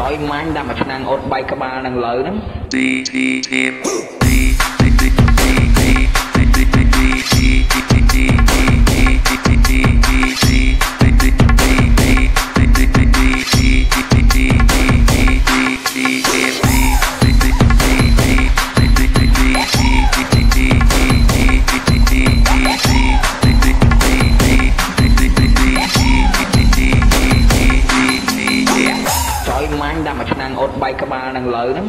ចុយម៉ាញ់ដាក់មួយឆ្នាំងអត់បែកក្បាលនឹងលើហ្នឹង ដាក់មួយឆ្នាំងអត់បែកក្បាលនឹងលើហ្នឹង